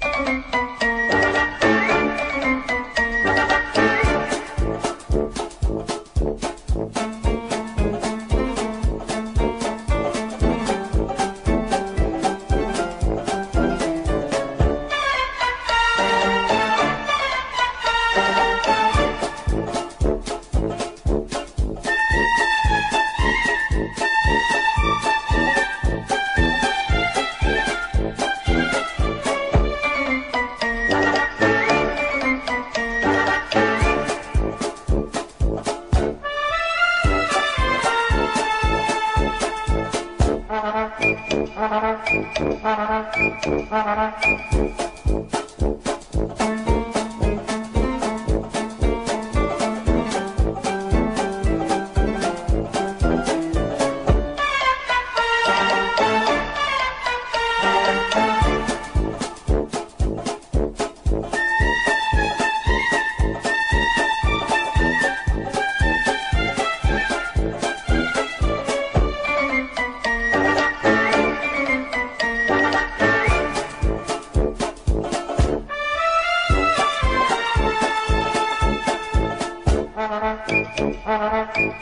フフフ。Thank you.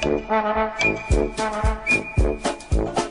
Thank you.